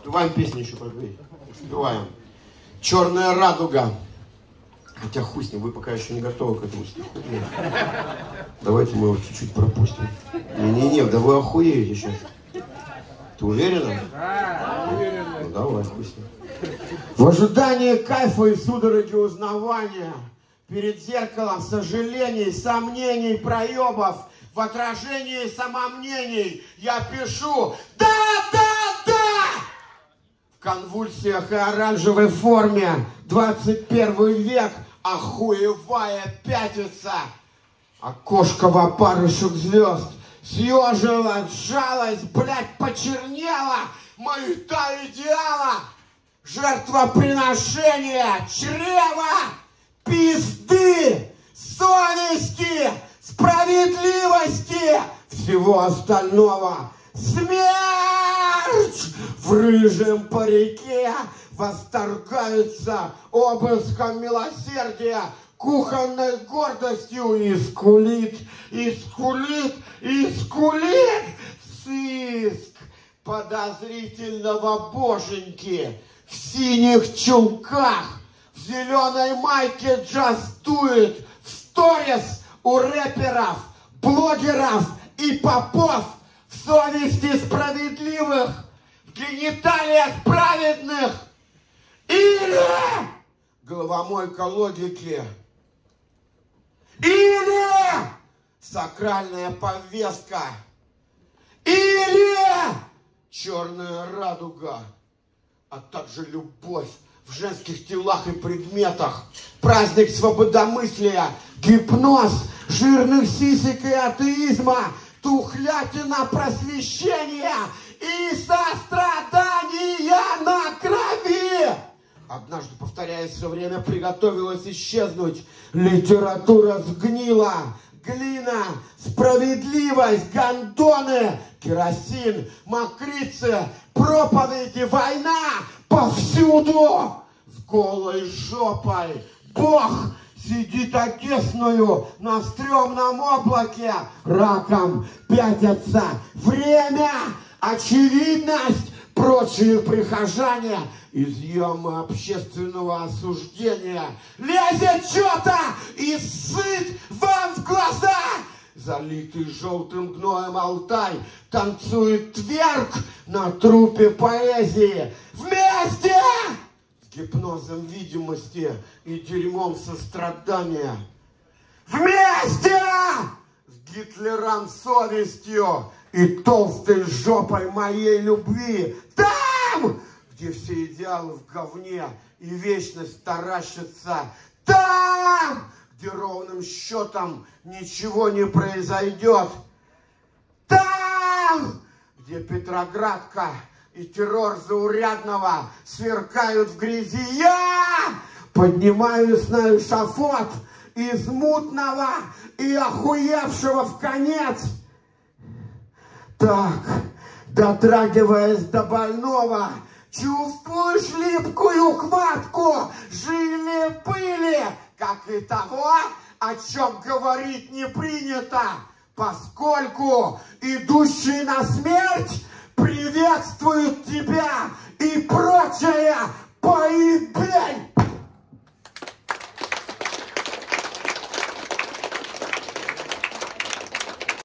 Успеваем песню еще пропеть? Успеваем. Черная радуга. Хотя хуй с ним, вы пока еще не готовы к этому стиху. Давайте мы его чуть-чуть пропустим. Не-не-не, да вы охуеете сейчас. Ты уверена? Да. Ну давай, хуй с ним. В ожидании кайфа и судороги узнавания, перед зеркалом сожалений, сомнений, проебов, в отражении самомнений я пишу «Да, да, да!» Конвульсиях и оранжевой форме 21 век охуевая пятится. Окошко в опарышек звезд съежилась, сжалась, блядь, почернела, та идеала, жертвоприношения, чрева, пизды, совести, справедливости, всего остального. Смерть! В рыжем парике восторгаются обыском милосердия, кухонной гордостью и скулит, и скулит, и скулит сыск подозрительного боженьки в синих чулках, в зеленой майке джастует, в сторис у рэперов, блогеров и попов, в совести справедливых, гениталиях праведных или головомойка логики, или сакральная повестка, или черная радуга, а также любовь в женских телах и предметах, праздник свободомыслия, гипноз, жирных сисек и атеизма, тухлятина просвещения и сострадания на крови. Однажды, повторяя все время, приготовилась исчезнуть. Литература сгнила, глина, справедливость, гондоны, керосин, мокрицы, проповеди, война повсюду с голой жопой. Бог сидит окесную на стрёмном облаке, раком пятятся. Время, очевидность, прочие прихожане из ямы общественного осуждения. Лезет что-то и сыт вам в глаза. Залитый желтым гноем Алтай танцует тверк на трупе поэзии. Вместе! С гипнозом видимости и дерьмом сострадания. Вместе! С Гитлером совестью и толстой жопой моей любви. Там, где все идеалы в говне и вечность таращится. Там, где ровным счетом ничего не произойдет. Там, где Петроградка и террор заурядного сверкают в грязи. Я поднимаюсь на эшафот из мутного и охуевшего в конец. Так, дотрагиваясь до больного, чувствуешь липкую хватку жили пыли, как и того, о чем говорить не принято, поскольку идущий на смерть приветствует тебя и прочее поебень.